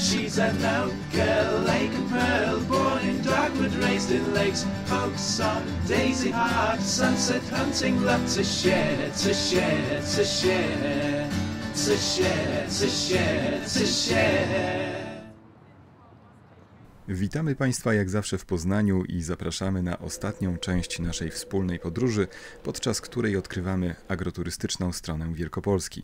She's a note girl, lake and pearl, born in Dogwood, raised in lakes, folk song, daisy heart, sunset hunting, love to share, to share, to share, to share, to share, to share. Witamy Państwa jak zawsze w Poznaniu i zapraszamy na ostatnią część naszej wspólnej podróży, podczas której odkrywamy agroturystyczną stronę Wielkopolski.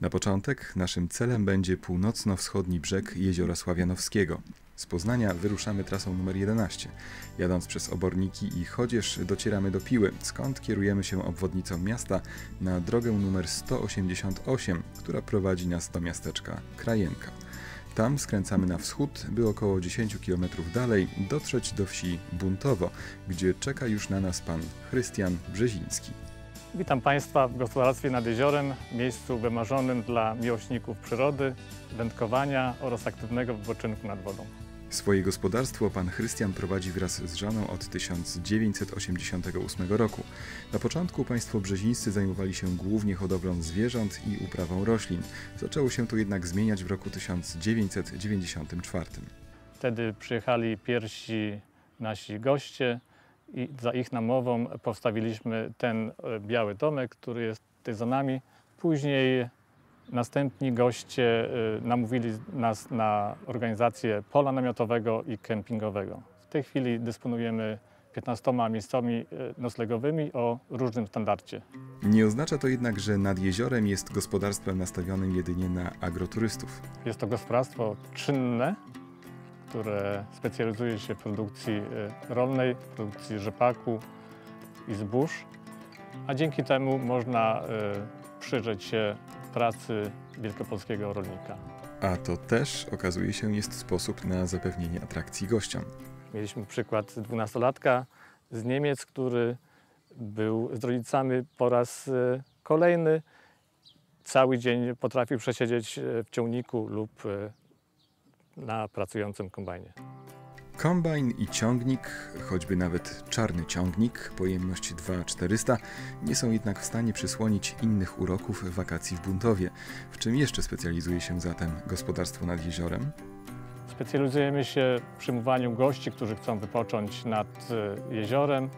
Na początek naszym celem będzie północno-wschodni brzeg Jeziora Sławianowskiego. Z Poznania wyruszamy trasą numer 11. Jadąc przez Oborniki i Chodzież docieramy do Piły, skąd kierujemy się obwodnicą miasta na drogę numer 188, która prowadzi nas do miasteczka Krajenka. Tam skręcamy na wschód, by około 10 km dalej dotrzeć do wsi Buntowo, gdzie czeka już na nas pan Chrystian Brzeziński. Witam Państwa w gospodarstwie nad jeziorem, miejscu wymarzonym dla miłośników przyrody, wędkowania oraz aktywnego wypoczynku nad wodą. Swoje gospodarstwo pan Chrystian prowadzi wraz z żoną od 1988 roku. Na początku państwo brzezińscy zajmowali się głównie hodowlą zwierząt i uprawą roślin. Zaczęło się to jednak zmieniać w roku 1994. Wtedy przyjechali pierwsi nasi goście i za ich namową postawiliśmy ten e, biały domek, który jest za nami. Później następni goście e, namówili nas na organizację pola namiotowego i kempingowego. W tej chwili dysponujemy 15 miejscami e, noclegowymi o różnym standardzie. Nie oznacza to jednak, że nad jeziorem jest gospodarstwem nastawionym jedynie na agroturystów. Jest to gospodarstwo czynne, które specjalizuje się w produkcji e, rolnej, produkcji rzepaku i zbóż, a dzięki temu można przyjrzeć się pracy wielkopolskiego rolnika. A to też okazuje się jest sposób na zapewnienie atrakcji gościom. Mieliśmy przykład dwunastolatka z Niemiec, który był z rodzicami po raz e, kolejny. Cały dzień potrafił przesiedzieć e, w ciągniku lub e, na pracującym kombajnie. Kombajn i ciągnik, choćby nawet czarny ciągnik, pojemność 2400, nie są jednak w stanie przysłonić innych uroków wakacji w Buntowie. W czym jeszcze specjalizuje się zatem gospodarstwo nad jeziorem? Specjalizujemy się w przyjmowaniu gości, którzy chcą wypocząć nad e, jeziorem,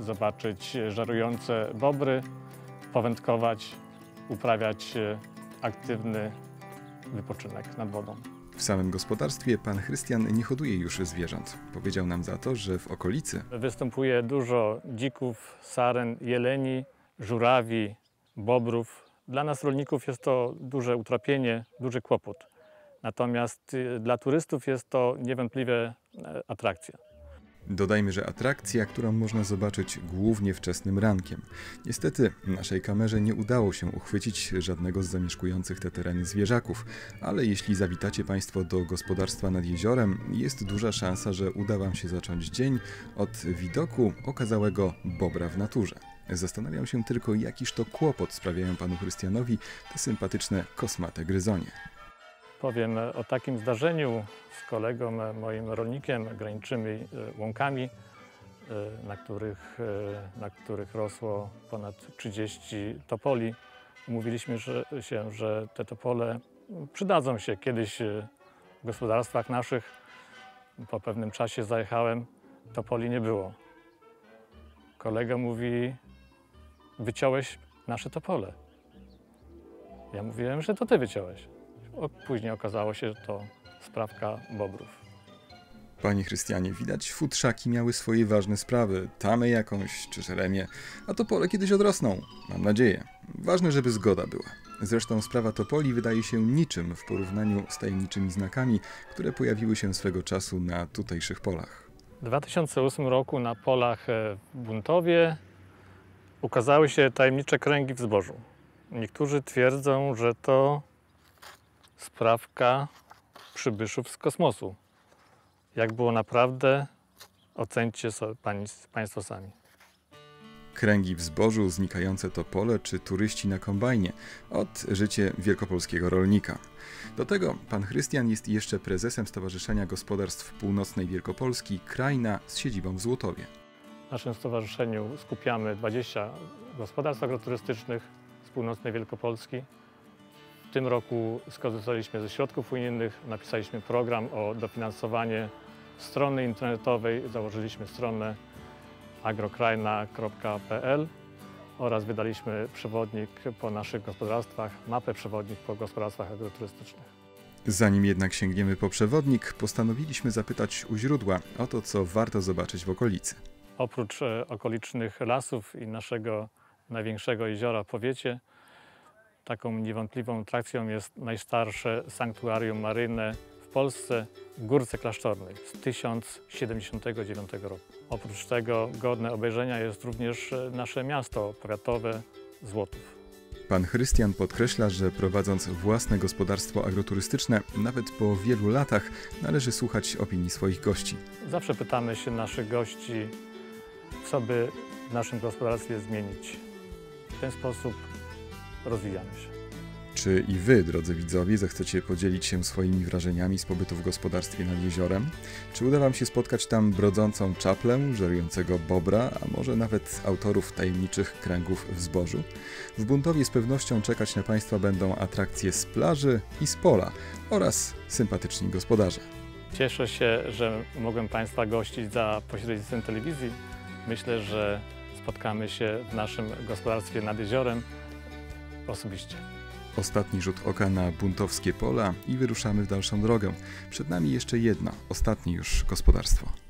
zobaczyć żarujące bobry, powędkować, uprawiać e, aktywny wypoczynek nad wodą. W samym gospodarstwie pan Chrystian nie hoduje już zwierząt. Powiedział nam za to, że w okolicy Występuje dużo dzików, saren, jeleni, żurawi, bobrów. Dla nas rolników jest to duże utrapienie, duży kłopot. Natomiast y, dla turystów jest to niewątpliwie e, atrakcja. Dodajmy, że atrakcja, którą można zobaczyć głównie wczesnym rankiem. Niestety naszej kamerze nie udało się uchwycić żadnego z zamieszkujących te tereny zwierzaków, ale jeśli zawitacie Państwo do gospodarstwa nad jeziorem, jest duża szansa, że uda Wam się zacząć dzień od widoku okazałego bobra w naturze. Zastanawiam się tylko, jakiż to kłopot sprawiają panu Chrystianowi te sympatyczne kosmate gryzonie. Powiem o takim zdarzeniu z kolegą, moim rolnikiem, graniczymi e, łąkami, e, na których, e, na których rosło ponad 30 topoli. Umówiliśmy że, się, że te topole przydadzą się kiedyś w gospodarstwach naszych. Po pewnym czasie zajechałem, topoli nie było. Kolega mówi, wyciąłeś nasze topole. Ja mówiłem, że to ty wyciąłeś. Później okazało się, że to sprawka bobrów. Panie Chrystianie, widać futrzaki miały swoje ważne sprawy, tamę jakąś czy żeremię, a to pole kiedyś odrosną, mam nadzieję. Ważne, żeby zgoda była. Zresztą sprawa Topoli wydaje się niczym w porównaniu z tajemniczymi znakami, które pojawiły się swego czasu na tutejszych polach. W 2008 roku na polach e, w Buntowie ukazały się tajemnicze kręgi w zbożu. Niektórzy twierdzą, że to sprawka przybyszów z kosmosu. Jak było naprawdę, ocencie sobie pani, Państwo sami. Kręgi w zbożu, znikające topole czy turyści na kombajnie. Od życie wielkopolskiego rolnika. Do tego pan Chrystian jest jeszcze prezesem Stowarzyszenia Gospodarstw Północnej Wielkopolski Krajna z siedzibą w Złotowie. W naszym stowarzyszeniu skupiamy 20 gospodarstw agroturystycznych z północnej Wielkopolski. W tym roku skorzystaliśmy ze środków unijnych, napisaliśmy program o dofinansowanie strony internetowej, założyliśmy stronę agrokrajna.pl oraz wydaliśmy przewodnik po naszych gospodarstwach, mapę przewodnik po gospodarstwach agroturystycznych. Zanim jednak sięgniemy po przewodnik, postanowiliśmy zapytać u źródła o to, co warto zobaczyć w okolicy. Oprócz e, okolicznych lasów i naszego największego jeziora w powiecie, taką niewątpliwą atrakcją jest najstarsze sanktuarium maryjne w Polsce w Górce Klasztornej z 1079 roku. Oprócz tego godne obejrzenia jest również e, nasze miasto powiatowe Złotów. Pan Chrystian podkreśla, że prowadząc własne gospodarstwo agroturystyczne, nawet po wielu latach należy słuchać opinii swoich gości. Zawsze pytamy się naszych gości, co by w naszym gospodarstwie zmienić. W ten sposób rozwijamy się. Czy i wy, drodzy widzowie, zechcecie podzielić się swoimi wrażeniami z pobytu w gospodarstwie nad jeziorem? Czy uda wam się spotkać tam brodzącą czaplę, żerującego bobra, a może nawet autorów tajemniczych kręgów w zbożu? W Buntowie z pewnością czekać na państwa będą atrakcje z plaży i z pola oraz sympatyczni gospodarze. Cieszę się, że mogłem Państwa gościć za pośrednictwem telewizji. Myślę, że spotkamy się w naszym gospodarstwie nad jeziorem osobiście. Ostatni rzut oka na buntowskie pola i wyruszamy w dalszą drogę. Przed nami jeszcze jedno, ostatnie już gospodarstwo.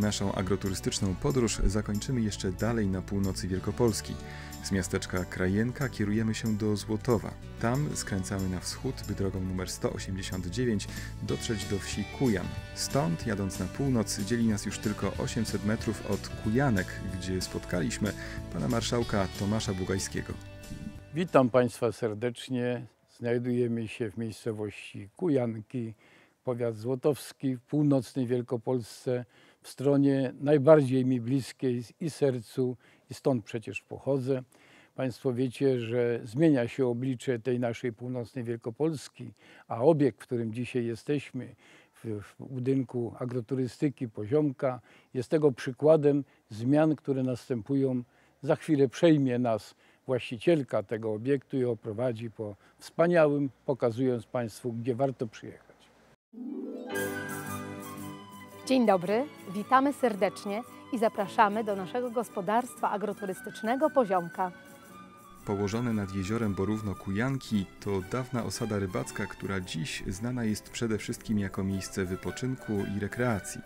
Naszą agroturystyczną podróż zakończymy jeszcze dalej na północy Wielkopolski. Z miasteczka Krajenka kierujemy się do Złotowa. Tam skręcamy na wschód, by drogą numer 189 dotrzeć do wsi Kujan. Stąd, jadąc na północ, dzieli nas już tylko 800 metrów od Kujanek, gdzie spotkaliśmy pana marszałka Tomasza Bugajskiego. Witam Państwa serdecznie. Znajdujemy się w miejscowości Kujanki, powiat złotowski w północnej Wielkopolsce, w stronie najbardziej mi bliskiej i sercu, i stąd przecież pochodzę. Państwo wiecie, że zmienia się oblicze tej naszej północnej Wielkopolski, a obiekt, w którym dzisiaj jesteśmy, w, budynku agroturystyki Poziomka, jest tego przykładem zmian, które następują. Za chwilę przejmie nas właścicielka tego obiektu i oprowadzi po wspaniałym, pokazując Państwu, gdzie warto przyjechać. Dzień dobry, witamy serdecznie i zapraszamy do naszego gospodarstwa agroturystycznego Poziomka. Położone nad jeziorem Borówno Kujanki to dawna osada rybacka, która dziś znana jest przede wszystkim jako miejsce wypoczynku i rekreacji.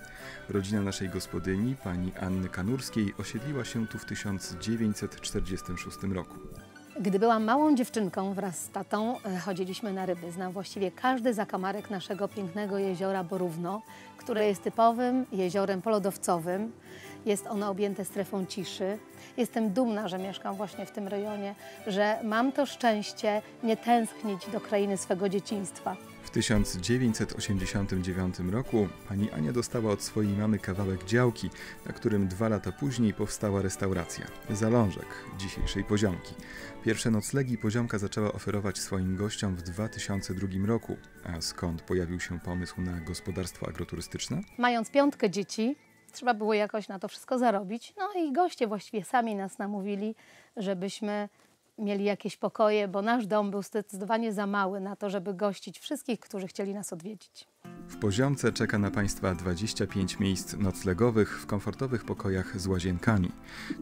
Rodzina naszej gospodyni, pani Anny Kanurskiej, osiedliła się tu w 1946 roku. Gdy byłam małą dziewczynką wraz z tatą e, chodziliśmy na ryby. Znam właściwie każdy zakamarek naszego pięknego jeziora Borówno, które jest typowym jeziorem polodowcowym. Jest ono objęte strefą ciszy. Jestem dumna, że mieszkam właśnie w tym rejonie, że mam to szczęście nie tęsknić do krainy swego dzieciństwa. W 1989 roku pani Ania dostała od swojej mamy kawałek działki, na którym dwa lata później powstała restauracja Zalążek dzisiejszej Poziomki. Pierwsze noclegi Poziomka zaczęła oferować swoim gościom w 2002 roku. A skąd pojawił się pomysł na gospodarstwo agroturystyczne? Mając piątkę dzieci, trzeba było jakoś na to wszystko zarobić. No i goście właściwie sami nas namówili, żebyśmy mieli jakieś pokoje, bo nasz dom był zdecydowanie za mały na to, żeby gościć wszystkich, którzy chcieli nas odwiedzić. W Poziomce czeka na Państwa 25 miejsc noclegowych w komfortowych pokojach z łazienkami.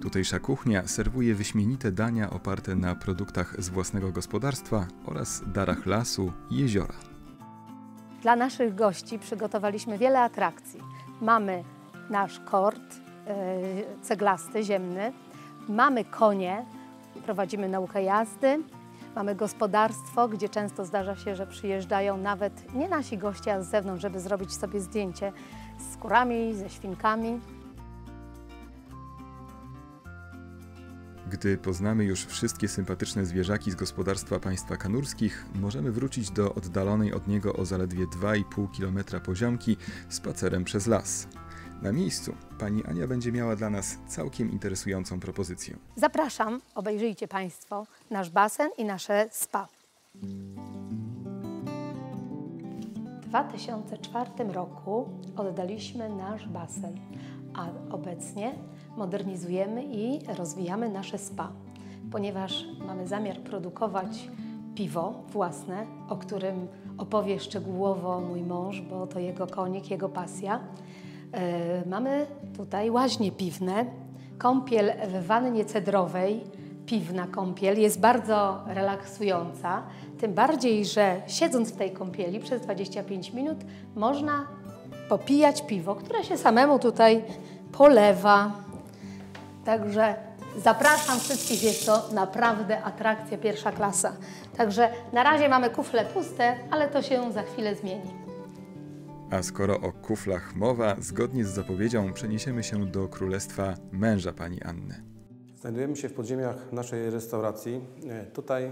Tutejsza kuchnia serwuje wyśmienite dania oparte na produktach z własnego gospodarstwa oraz darach lasu i jeziora. Dla naszych gości przygotowaliśmy wiele atrakcji. Mamy nasz kort yy, ceglasty, ziemny, mamy konie, prowadzimy naukę jazdy, mamy gospodarstwo, gdzie często zdarza się, że przyjeżdżają nawet nie nasi goście, a z zewnątrz, żeby zrobić sobie zdjęcie z kurami, ze świnkami. Gdy poznamy już wszystkie sympatyczne zwierzaki z gospodarstwa państwa kanurskich, możemy wrócić do oddalonej od niego o zaledwie 2,5 km poziomki spacerem przez las. Na miejscu pani Ania będzie miała dla nas całkiem interesującą propozycję. Zapraszam, obejrzyjcie Państwo nasz basen i nasze spa. W 2004 roku oddaliśmy nasz basen, a obecnie modernizujemy i rozwijamy nasze spa. ponieważ mamy zamiar produkować piwo własne, o którym opowie szczegółowo mój mąż, bo to jego konik, jego pasja. E, mamy tutaj łaźnie piwne, kąpiel w wannie cedrowej, piwna kąpiel jest bardzo relaksująca, tym bardziej, że siedząc w tej kąpieli przez 25 minut można popijać piwo, które się samemu tutaj polewa. Także zapraszam wszystkich, jest to naprawdę atrakcja pierwsza klasa. Także na razie mamy kufle puste, ale to się za chwilę zmieni. A skoro o kuflach mowa, zgodnie z zapowiedzią przeniesiemy się do królestwa męża pani Anny. Znajdujemy się w podziemiach naszej restauracji. E, Tutaj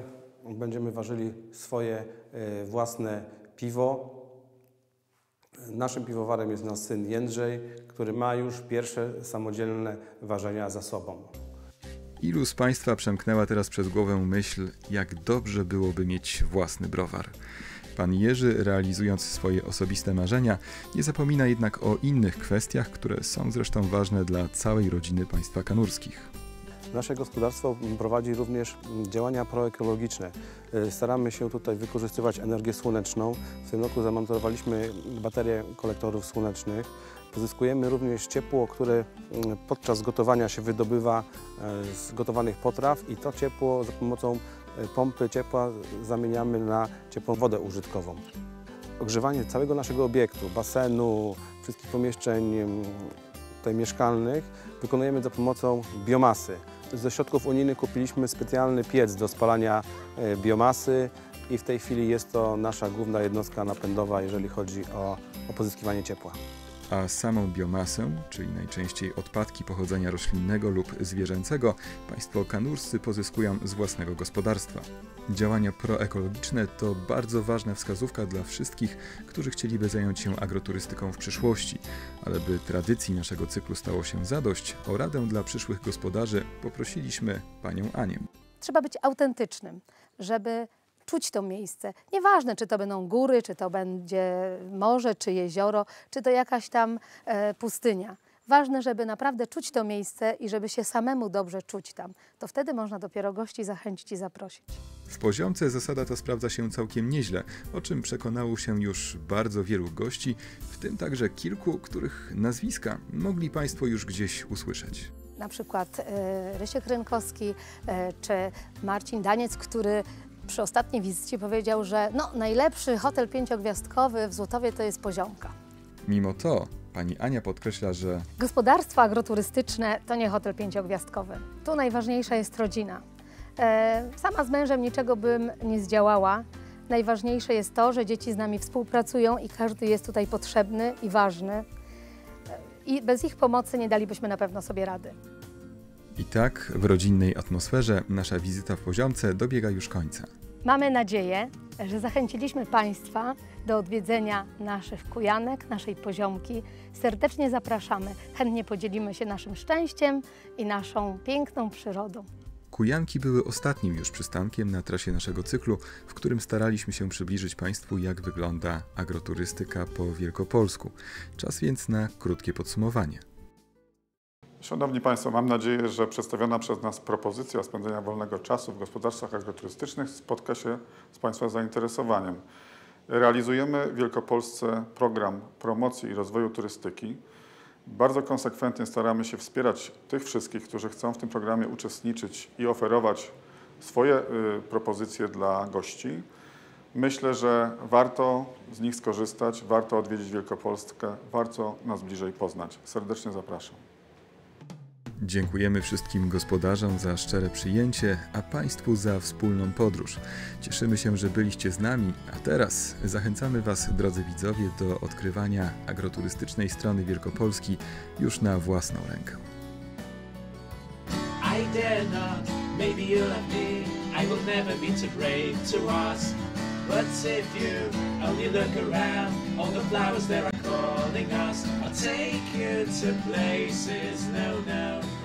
będziemy ważyli swoje e, własne piwo. Naszym piwowarem jest nasz syn Jędrzej, który ma już pierwsze samodzielne ważenia za sobą. Ilu z Państwa przemknęła teraz przez głowę myśl, jak dobrze byłoby mieć własny browar? Pan Jerzy, realizując swoje osobiste marzenia, nie zapomina jednak o innych kwestiach, które są zresztą ważne dla całej rodziny państwa kanurskich. Nasze gospodarstwo prowadzi również działania proekologiczne. E, Staramy się tutaj wykorzystywać energię słoneczną. W tym roku zamontowaliśmy baterie kolektorów słonecznych. Pozyskujemy również ciepło, które mm, podczas gotowania się wydobywa e, z gotowanych potraw i to ciepło za pomocą pompy ciepła zamieniamy na ciepłą wodę użytkową. Ogrzewanie całego naszego obiektu, basenu, wszystkich pomieszczeń tutaj mieszkalnych wykonujemy za pomocą biomasy. Ze środków unijnych kupiliśmy specjalny piec do spalania e, biomasy i w tej chwili jest to nasza główna jednostka napędowa, jeżeli chodzi o, o pozyskiwanie ciepła. A samą biomasę, czyli najczęściej odpadki pochodzenia roślinnego lub zwierzęcego, państwo kanurscy pozyskują z własnego gospodarstwa. Działania proekologiczne to bardzo ważna wskazówka dla wszystkich, którzy chcieliby zająć się agroturystyką w przyszłości. Ale by tradycji naszego cyklu stało się zadość, o radę dla przyszłych gospodarzy poprosiliśmy panią Anię. Trzeba być autentycznym, żeby czuć to miejsce. Nieważne, czy to będą góry, czy to będzie morze, czy jezioro, czy to jakaś tam e, pustynia. Ważne, żeby naprawdę czuć to miejsce i żeby się samemu dobrze czuć tam. To wtedy można dopiero gości zachęcić i zaprosić. W poziomce zasada ta sprawdza się całkiem nieźle, o czym przekonało się już bardzo wielu gości, w tym także kilku, których nazwiska mogli Państwo już gdzieś usłyszeć. Na przykład e, Rysiek Rynkowski e, czy Marcin Daniec, który przy ostatniej wizycie powiedział, że no, najlepszy hotel pięciogwiazdkowy w Złotowie to jest Poziomka. Mimo to pani Ania podkreśla, że Gospodarstwo agroturystyczne to nie hotel pięciogwiazdkowy. Tu najważniejsza jest rodzina. E, sama z mężem niczego bym nie zdziałała. Najważniejsze jest to, że dzieci z nami współpracują i każdy jest tutaj potrzebny i ważny. E, I bez ich pomocy nie dalibyśmy na pewno sobie rady. I tak w rodzinnej atmosferze nasza wizyta w poziomce dobiega już końca. Mamy nadzieję, że zachęciliśmy Państwa do odwiedzenia naszych kujanek, naszej poziomki. Serdecznie zapraszamy. Chętnie podzielimy się naszym szczęściem i naszą piękną przyrodą. Kujanki były ostatnim już przystankiem na trasie naszego cyklu, w którym staraliśmy się przybliżyć Państwu, jak wygląda agroturystyka po wielkopolsku. Czas więc na krótkie podsumowanie. Szanowni Państwo, mam nadzieję, że przedstawiona przez nas propozycja spędzenia wolnego czasu w gospodarstwach agroturystycznych spotka się z Państwa zainteresowaniem. Realizujemy w Wielkopolsce program promocji i rozwoju turystyki. Bardzo konsekwentnie staramy się wspierać tych wszystkich, którzy chcą w tym programie uczestniczyć i oferować swoje y, propozycje dla gości. Myślę, że warto z nich skorzystać, warto odwiedzić Wielkopolskę, warto nas bliżej poznać. Serdecznie zapraszam. Dziękujemy wszystkim gospodarzom za szczere przyjęcie, a Państwu za wspólną podróż. Cieszymy się, że byliście z nami, a teraz zachęcamy Was, drodzy widzowie, do odkrywania agroturystycznej strony Wielkopolski już na własną rękę. I dare not, maybe you'll have me. I will never be too brave to ask. But if you only look around, all the flowers there are calling us. I'll take you to places no known.